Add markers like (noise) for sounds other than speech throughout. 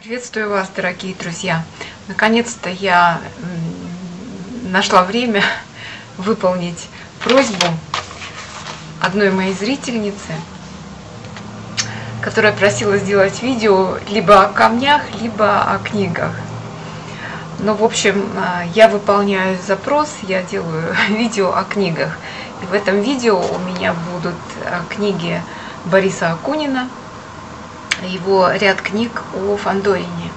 Приветствую вас, дорогие друзья! Наконец-то я нашла время (laughs) выполнить просьбу одной моей зрительницы, которая просила сделать видео либо о камнях, либо о книгах. Ну, в общем, а, я выполняю запрос, я делаю (laughs) видео о книгах. И в этом видео у меня будут а, книги Бориса Акунина, его ряд книг о Фандорине.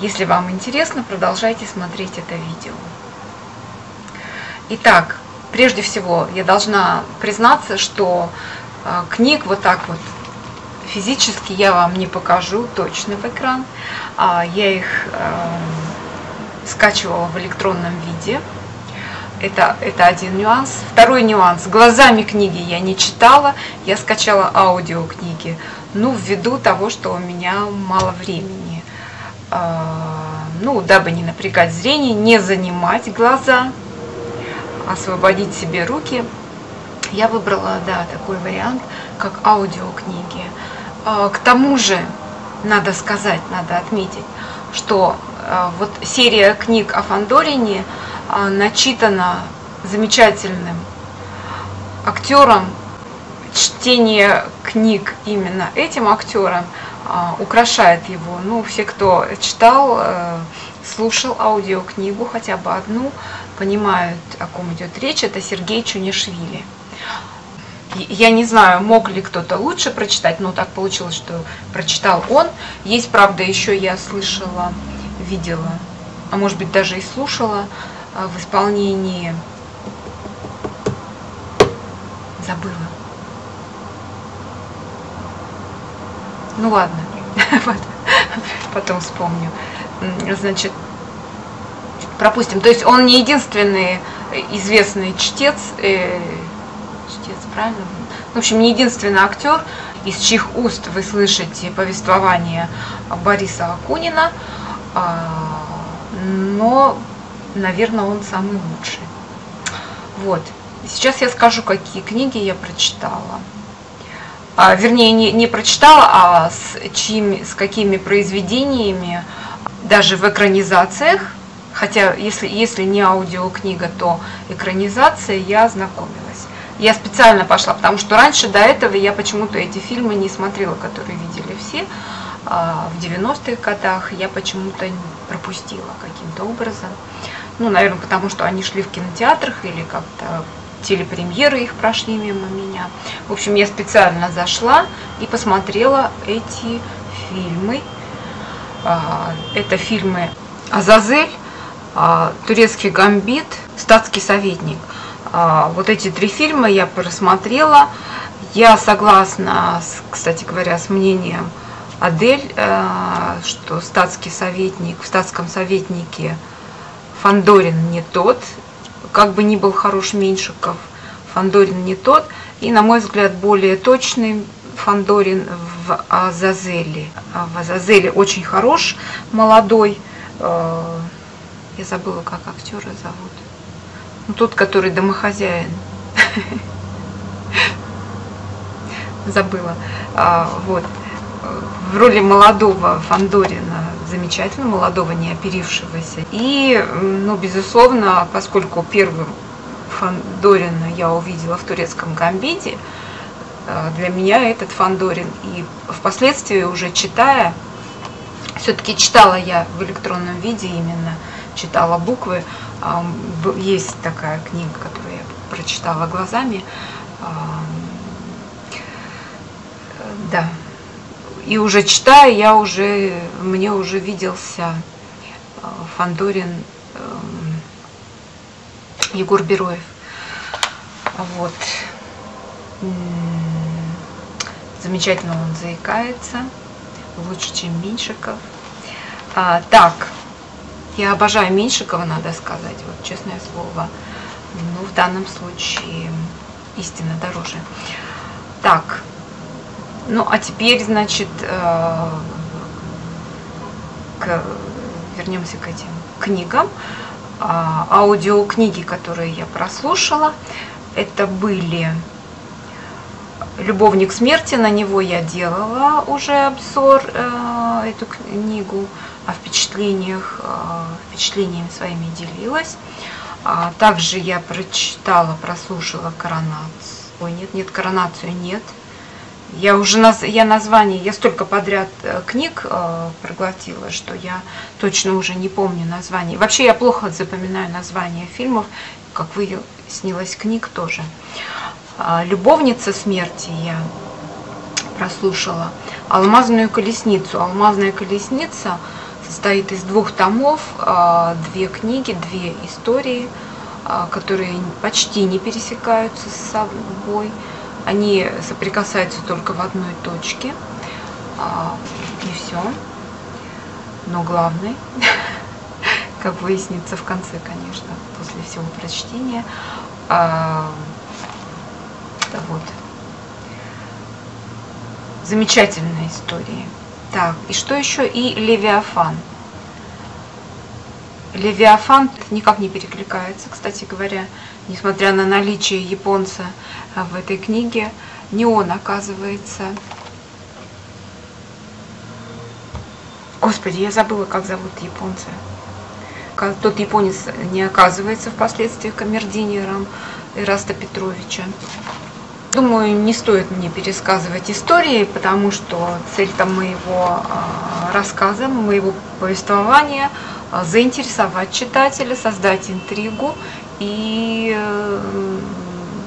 Если вам интересно, продолжайте смотреть это видео. Итак, прежде всего, я должна признаться, что э, книг вот так вот физически я вам не покажу точно в экран. А я их э, скачивала в электронном виде. Это, это один нюанс. Второй нюанс. Глазами книги я не читала, я скачала аудиокниги. Ну, ввиду того, что у меня мало времени. А, ну, дабы не напрягать зрение, не занимать глаза, освободить себе руки, я выбрала, да, такой вариант, как аудиокниги. А, к тому же, надо сказать, надо отметить, что а, вот серия книг о Фандорине начитана замечательным актером чтение книг именно этим актером а, украшает его. Ну, все, кто читал, э, слушал аудиокнигу, хотя бы одну, понимают, о ком идет речь. Это Сергей Чунишвили. Я не знаю, мог ли кто-то лучше прочитать, но так получилось, что прочитал он. Есть, правда, еще я слышала, видела, а может быть даже и слушала в исполнении забыла Ну ладно, (laughs) потом вспомню. Значит, пропустим. То есть он не единственный известный чтец, э, чтец, правильно? В общем, не единственный актер, из чьих уст вы слышите повествование Бориса Акунина, а, но, наверное, он самый лучший. Вот. Сейчас я скажу, какие книги я прочитала а, вернее, не, не прочитала, а с, чьими, с какими произведениями, даже в экранизациях, хотя если, если не аудиокнига, то экранизация, я знакомилась. Я специально пошла, потому что раньше до этого я почему-то эти фильмы не смотрела, которые видели все. А в 90-х годах я почему-то пропустила каким-то образом. Ну, наверное, потому что они шли в кинотеатрах или как-то телепремьеры их прошли мимо меня. В общем, я специально зашла и посмотрела эти фильмы. А, это фильмы «Азазель», а, «Турецкий гамбит», «Статский советник». А, вот эти три фильма я просмотрела. Я согласна, кстати говоря, с мнением Адель, что статский советник, в статском советнике Фандорин не тот, как бы ни был хорош Меньшиков, Фандорин не тот. И, на мой взгляд, более точный Фандорин в Азазеле. А в Азазеле очень хорош, молодой. Э, я забыла, как актера зовут. Ну, тот, который домохозяин. (laughs) Забыла. А, вот. В роли молодого Фандорина замечательно, молодого, не оперившегося. И, ну, безусловно, поскольку первым Фандорина я увидела в турецком гамбите, э, для меня этот Фандорин. И впоследствии уже читая, все-таки читала я в электронном виде именно, читала буквы. Есть такая книга, которую я прочитала глазами. Да, и уже читая, я уже, мне уже виделся э, Фандорин эм, Егор Бероев. Вот. Замечательно он заикается. Лучше, чем Меньшиков. А, так, я обожаю Меньшикова, надо сказать, вот честное слово. Ну, в данном случае истина дороже. Так, ну, а теперь, значит, э, к, вернемся к этим книгам. А, аудиокниги, которые я прослушала, это были Любовник смерти, на него я делала уже обзор, э, эту книгу, о впечатлениях, э, впечатлениями своими делилась. А также я прочитала, прослушала коронацию. Ой, нет, нет, коронацию нет. Я уже наз, я название, я столько подряд э, книг э, проглотила, что я точно уже не помню название. Вообще я плохо запоминаю названия фильмов, как выяснилось, книг тоже. А, Любовница смерти я прослушала. Алмазную колесницу. Алмазная колесница состоит из двух томов, а, две книги, две истории, а, которые почти не пересекаются с собой. Они соприкасаются только в одной точке. А, и все. Но главный, (laughs) как выяснится в конце, конечно, после всего прочтения, а, вот. Замечательная история. Так, и что еще? И Левиафан. Левиафан никак не перекликается, кстати говоря, несмотря на наличие японца в этой книге, не он оказывается. Господи, я забыла, как зовут японца. Тот японец не оказывается впоследствии камердинером Ираста Петровича. Думаю, не стоит мне пересказывать истории, потому что цель там моего а, рассказа, моего повествования заинтересовать читателя, создать интригу и э,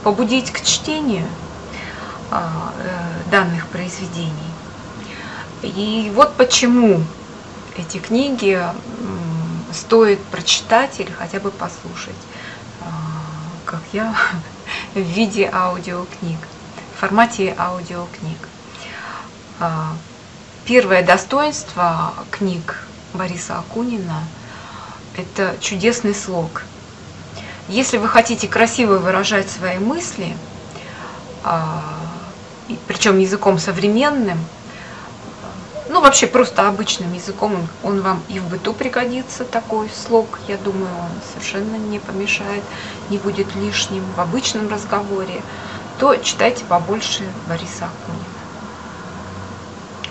побудить к чтению а, э, данных произведений. И вот почему эти книги стоит прочитать или хотя бы послушать, как я (laughs) в виде аудиокниг, в формате аудиокниг. А, первое достоинство книг Бориса Акунина – это чудесный слог. Если вы хотите красиво выражать свои мысли, а, причем языком современным, ну вообще просто обычным языком, он, он вам и в быту пригодится, такой слог, я думаю, он совершенно не помешает, не будет лишним в обычном разговоре, то читайте побольше Бориса Акунина.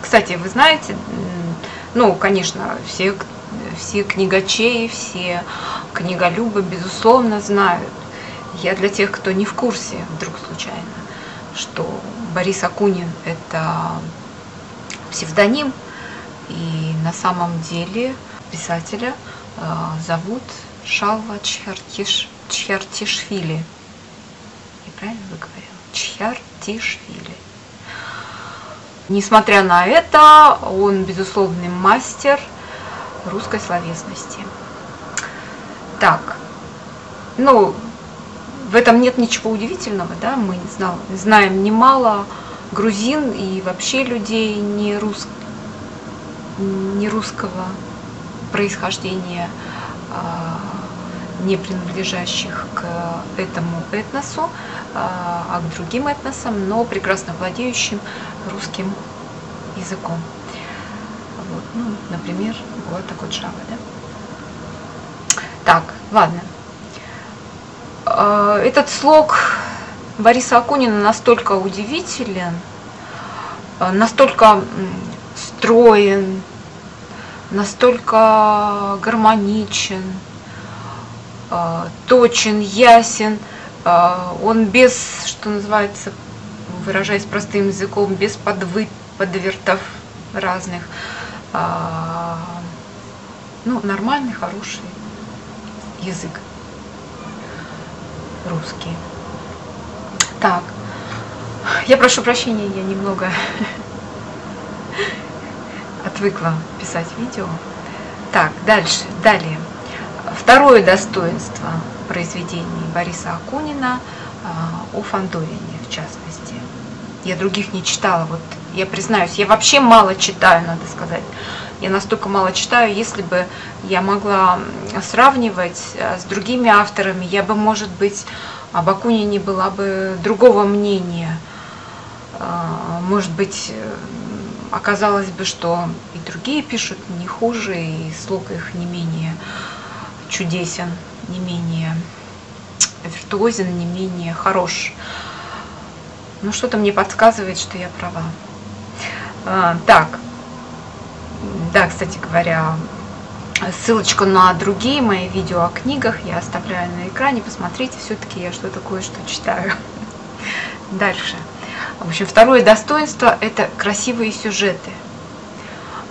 Кстати, вы знаете, ну, конечно, все, все книгачей, все книголюбы, безусловно, знают. Я для тех, кто не в курсе, вдруг случайно, что Борис Акунин – это псевдоним, и на самом деле писателя э, зовут Шалва Чхартиш, Чхартишвили. И правильно выговорила? Чхартишвили. Несмотря на это, он безусловный мастер русской словесности. Так, ну, в этом нет ничего удивительного, да, мы знаем немало грузин и вообще людей не, рус... не русского происхождения, а, не принадлежащих к этому этносу, а, а к другим этносам, но прекрасно владеющим русским языком. Вот, ну, например, вот такой Джава, да? Так, ладно. А, этот слог Бориса Акунина настолько удивителен, э, настолько строен, настолько гармоничен, точен, ясен. Э, он без, что называется, выражаясь простым языком, без подвы, подвертов разных. Ну, нормальный, хороший язык русский. Так, я прошу прощения, я немного (laughs) отвыкла писать видео. Так, дальше, далее. Второе достоинство произведений Бориса Акунина а, о Фандорине, в частности. Я других не читала, вот я признаюсь, я вообще мало читаю, надо сказать. Я настолько мало читаю, если бы я могла сравнивать а, с другими авторами, я бы, может быть, об Акунине была бы другого мнения. А, может быть, оказалось бы, что и другие пишут не хуже, и слог их не менее чудесен, не менее виртуозен, не менее хорош. Но что-то мне подсказывает, что я права. А, так, да, кстати говоря, ссылочку на другие мои видео о книгах я оставляю на экране. Посмотрите, все-таки я что такое, что читаю. Дальше. В общем, второе достоинство – это красивые сюжеты.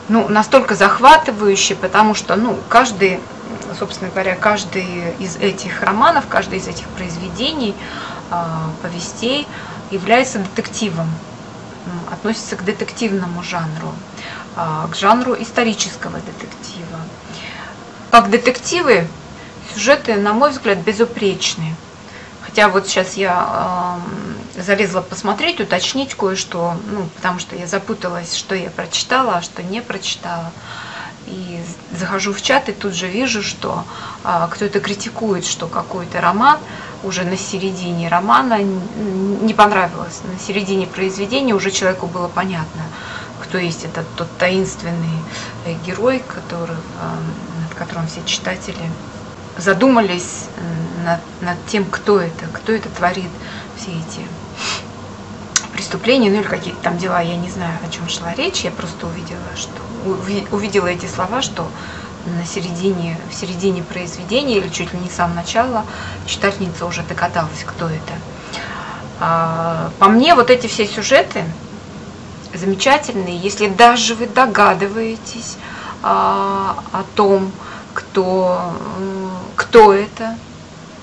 Ну, настолько захватывающие, потому что, ну, каждый, собственно говоря, каждый из этих романов, каждый из этих произведений, а, повестей является детективом, относится к детективному жанру, а, к жанру исторического детектива. Как детективы, сюжеты, на мой взгляд, безупречны. Хотя вот сейчас я э, залезла посмотреть, уточнить кое-что, ну, потому что я запуталась, что я прочитала, а что не прочитала. И захожу в чат и тут же вижу, что э, кто-то критикует, что какой-то роман уже на середине романа не понравилось. На середине произведения уже человеку было понятно, кто есть этот тот таинственный э, герой, который, э, над которым все читатели задумались над, над тем, кто это, кто это творит все эти преступления, ну или какие-то там дела, я не знаю, о чем шла речь, я просто увидела, что увидела эти слова, что на середине, в середине произведения или чуть ли не с самого начала читательница уже догадалась, кто это. А, по мне вот эти все сюжеты замечательные, если даже вы догадываетесь а, о том, кто, кто это,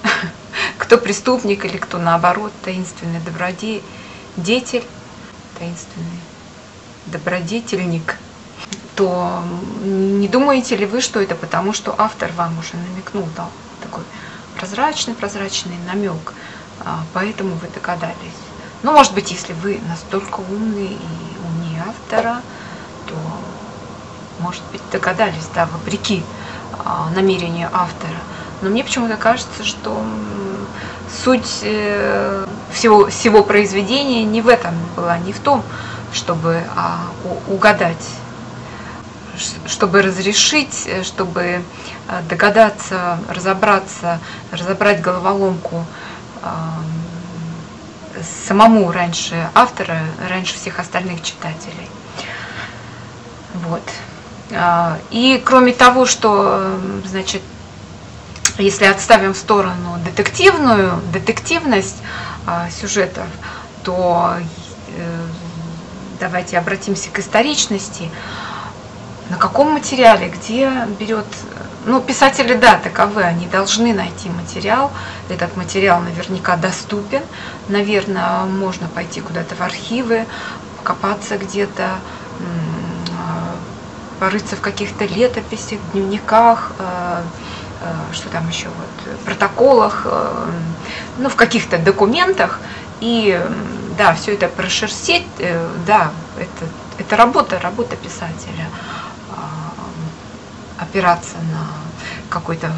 (laughs) кто преступник или кто наоборот таинственный добродетель, таинственный добродетельник, то не думаете ли вы, что это потому, что автор вам уже намекнул, дал такой прозрачный-прозрачный намек, а, поэтому вы догадались. Ну, может быть, если вы настолько умный и умнее автора, то, может быть, догадались, да, вопреки а, намерению автора. Но мне почему-то кажется, что суть э, всего, всего произведения не в этом была, не в том, чтобы а, угадать, чтобы разрешить, чтобы а, догадаться, разобраться, разобрать головоломку самому раньше автора, раньше всех остальных читателей. Вот. А, и кроме того, что, значит, если отставим в сторону детективную, детективность а, сюжетов, то э, давайте обратимся к историчности. На каком материале, где берет... Ну, писатели, да, таковы, они должны найти материал. Этот материал наверняка доступен. Наверное, можно пойти куда-то в архивы, покопаться где-то, порыться в каких-то летописях, дневниках, э, что там еще, вот, протоколах, э, ну, в каких-то документах, и, да, все это прошерстить, да, это, это работа, работа писателя, опираться на какой-то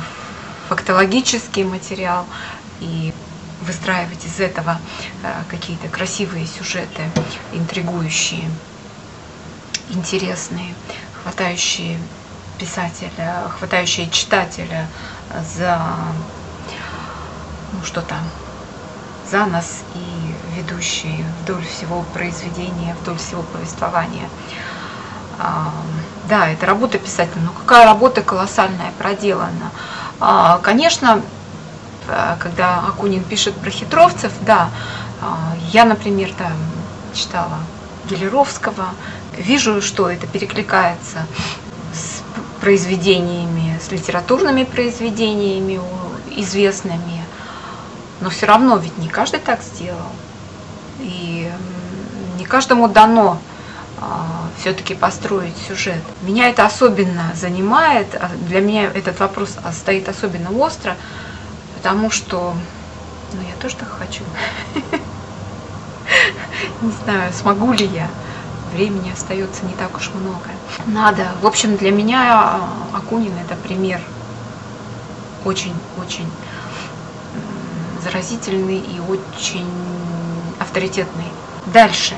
фактологический материал и выстраивать из этого какие-то красивые сюжеты, интригующие, интересные хватающие писателя, хватающие читателя за, ну что там, за нас и ведущие вдоль всего произведения, вдоль всего повествования. А, да, это работа писателя, но какая работа колоссальная проделана. А, конечно, э, когда Акунин пишет про хитровцев, да, а, я, например, да, читала Гелеровского, вижу, что это перекликается произведениями, с литературными произведениями известными, но все равно ведь не каждый так сделал. И не каждому дано а, все-таки построить сюжет. Меня это особенно занимает, а для меня этот вопрос стоит особенно остро, потому что ну, я тоже так хочу. (laughs) Не знаю, смогу ли я времени остается не так уж много. Надо. В общем, для меня а, Акунин это пример очень-очень заразительный и очень авторитетный. Дальше.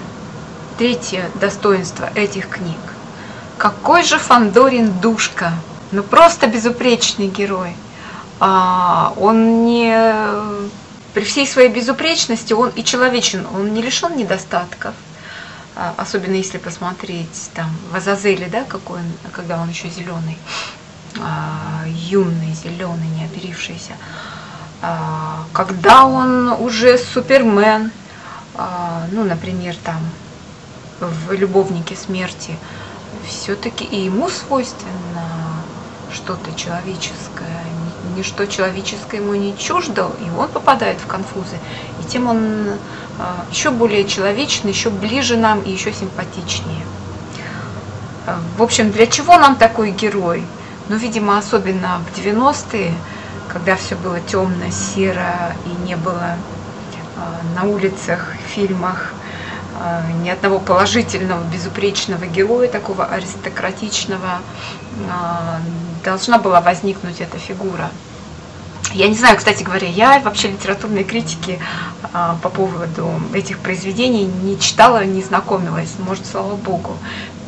Третье достоинство этих книг. Какой же Фандорин душка! Ну просто безупречный герой. А, он не при всей своей безупречности он и человечен, он не лишен недостатков, особенно если посмотреть там в Азазеле, да, какой он, когда он еще зеленый, а, юный, зеленый, не оперившийся, а, когда он уже супермен, ну, например, там в «Любовнике смерти», все-таки и ему свойственно что-то человеческое, ничто человеческое ему не чуждо, и он попадает в конфузы. И тем он а, еще более человечный, еще ближе нам и еще симпатичнее. А, в общем, для чего нам такой герой? Ну, видимо, особенно в 90-е, когда все было темно, серо и не было а, на улицах, фильмах ни одного положительного, безупречного героя, такого аристократичного, должна была возникнуть эта фигура. Я не знаю, кстати говоря, я вообще литературные критики а, по поводу этих произведений не читала, не знакомилась. Может, слава богу.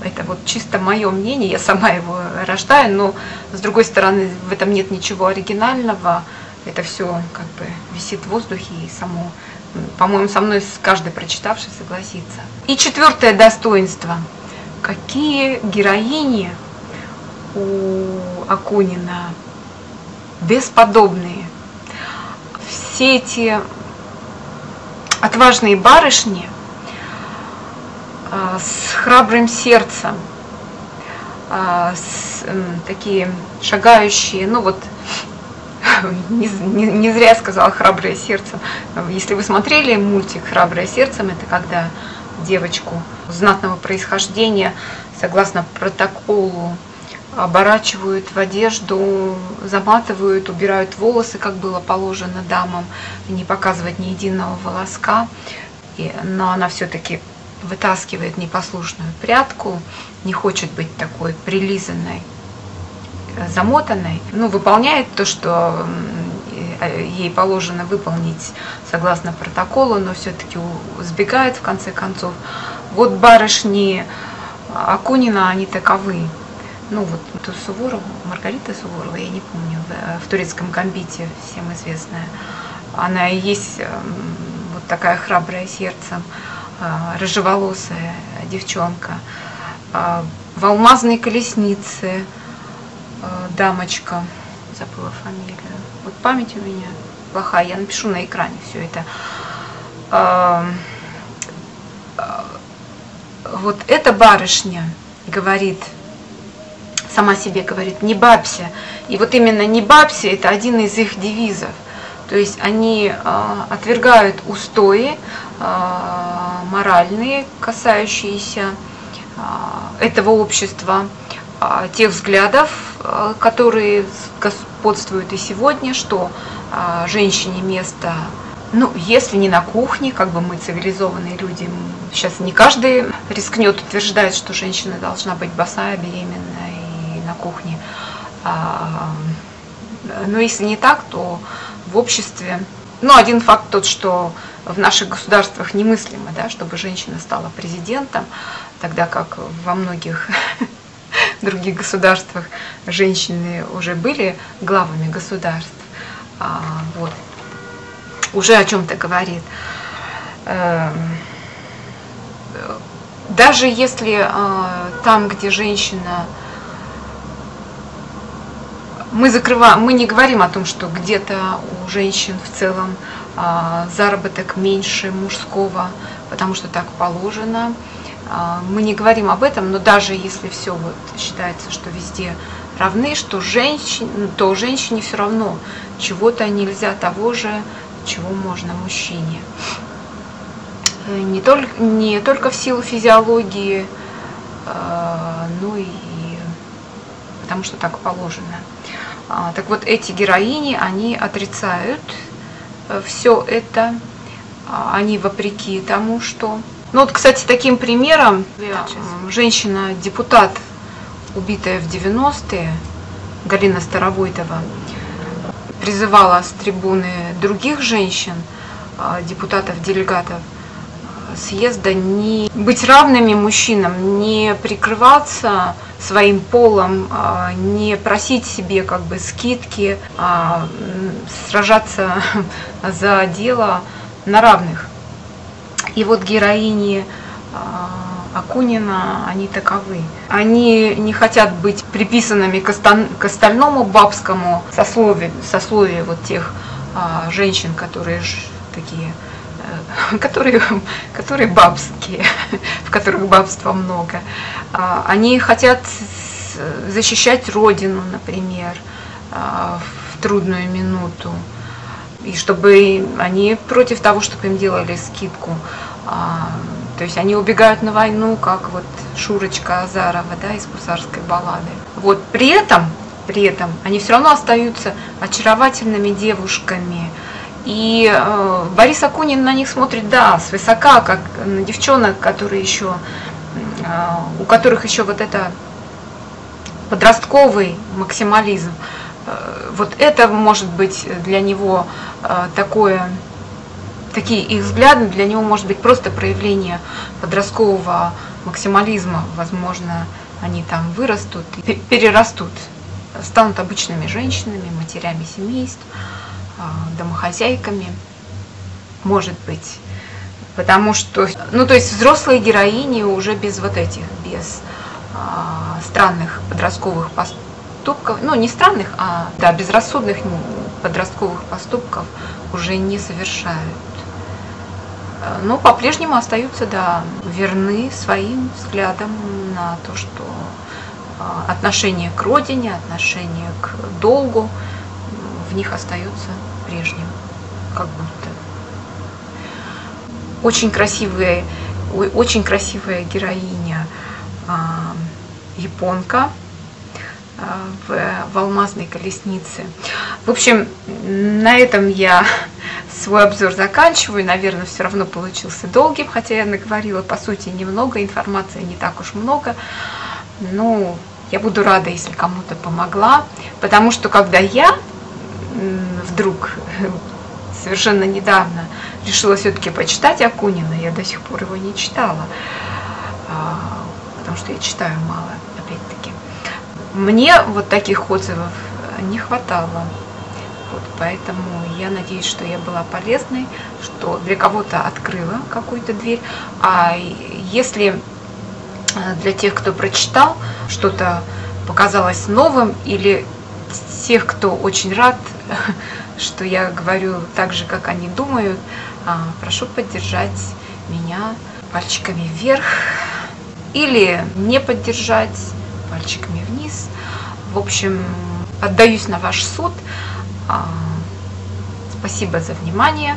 Это вот чисто мое мнение, я сама его рождаю, но с другой стороны, в этом нет ничего оригинального. Это все как бы висит в воздухе и само, по-моему, со мной каждый прочитавший согласится. И четвертое достоинство. Какие героини у Акунина бесподобные. Все эти отважные барышни а, с храбрым сердцем, а, с, такие шагающие, ну вот, (laughs) не, не, не зря сказала храброе сердцем. Если вы смотрели мультик Храброе сердцем, это когда девочку знатного происхождения, согласно протоколу оборачивают в одежду, заматывают, убирают волосы, как было положено дамам, не показывать ни единого волоска. И, но она все-таки вытаскивает непослушную прядку, не хочет быть такой прилизанной, замотанной, ну, выполняет то, что ей положено выполнить согласно протоколу, но все-таки сбегает в конце концов. Вот барышни Акунина, они таковы ну вот эту Суворову, Маргарита Суворова, я не помню, в, э, турецком гамбите всем известная. Она и есть эм, вот такая храбрая сердцем, э, рыжеволосая девчонка. Э, в алмазной колеснице дамочка, забыла фамилию. Вот память у меня плохая, я напишу на экране все это. Эм, вот эта барышня говорит – сама себе говорит, не бабся. И вот именно не бабся – это один из их девизов. То есть они э, отвергают устои э, моральные, касающиеся э, этого общества, тех взглядов, которые господствуют и сегодня, что женщине место ну, если не на кухне, как бы мы цивилизованные люди, сейчас не каждый рискнет утверждать, что женщина должна быть босая, беременная на кухне. А, но если не так, то в обществе... Ну, один факт тот, что в наших государствах немыслимо, да, чтобы женщина стала президентом, тогда как во многих (laughs) других государствах женщины уже были главами государств. А, вот. Уже о чем-то говорит. Эм, даже если а, там, где женщина мы закрываем, мы не говорим о том, что где-то у женщин в целом а, заработок меньше мужского, потому что так положено. А, мы не говорим об этом, но даже если все вот считается, что везде равны, что женщин, то женщине все равно чего-то нельзя того же, чего можно мужчине. Не только, не только в силу физиологии, а, но и потому что так положено. А, так вот, эти героини, они отрицают э, все это, а, они вопреки тому, что... Ну вот, кстати, таким примером женщина-депутат, убитая в 90-е, Галина Старовойтова, призывала с трибуны других женщин, а, депутатов, делегатов, съезда не быть равными мужчинам, не прикрываться своим полом, а, не просить себе как бы скидки, а сражаться (laughs) за дело на равных. И вот героини а, Акунина, они таковы. Они не хотят быть приписанными к, остальному бабскому сословию, сословию вот тех а, женщин, которые такие (laughs) которые, которые бабские, (laughs) в которых бабства много. А, они хотят защищать родину, например, а, в трудную минуту. И чтобы они против того, чтобы им делали скидку. То есть они убегают на войну, как вот Шурочка Азарова, да, из гусарской баллады. Вот при этом, при этом они все равно остаются очаровательными девушками. И э, Борис Акунин на них смотрит, да, свысока, как на девчонок, которые еще, э, у которых еще вот это подростковый максимализм. Э, вот это может быть для него э, такое такие их взгляды для него может быть просто проявление подросткового максимализма. Возможно, они там вырастут, перерастут, станут обычными женщинами, матерями семейств, а, домохозяйками, может быть. Потому что, ну то есть взрослые героини уже без вот этих, без а, странных подростковых поступков, ну не странных, а да, безрассудных подростковых поступков уже не совершают но по-прежнему остаются да, верны своим взглядам на то, что а, отношение к родине, отношение к долгу в них остается прежним, как будто. Очень красивая, очень красивая героиня а, японка а, в, в алмазной колеснице. В общем, на этом я (laughs) свой обзор заканчиваю. Наверное, все равно получился долгим, хотя я наговорила, по сути, немного, информации не так уж много. Ну, я буду рада, если кому-то помогла, потому что когда я вдруг совершенно недавно решила все-таки почитать Акунина, я до сих пор его не читала, а, потому что я читаю мало, опять-таки. Мне вот таких отзывов не хватало. Вот, поэтому я надеюсь, что я была полезной, что для кого-то открыла какую-то дверь. А если э, для тех, кто прочитал, что-то показалось новым, или тех, кто очень рад, (laughs) что я говорю так же, как они думают, а, прошу поддержать меня пальчиками вверх или не поддержать пальчиками вниз. В общем, отдаюсь на ваш суд. А, спасибо за внимание.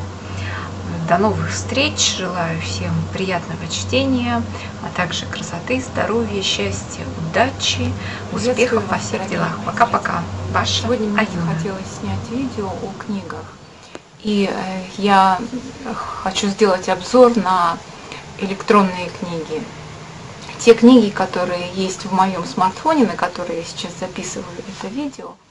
До новых встреч. Желаю всем приятного чтения, а также красоты, здоровья, счастья, удачи, успехов во всех делах. Пока-пока. Ваша Сегодня мне Аюна. хотелось снять видео о книгах. И э, я хочу сделать обзор на электронные книги. Те книги, которые есть в моем смартфоне, на которые я сейчас записываю это видео –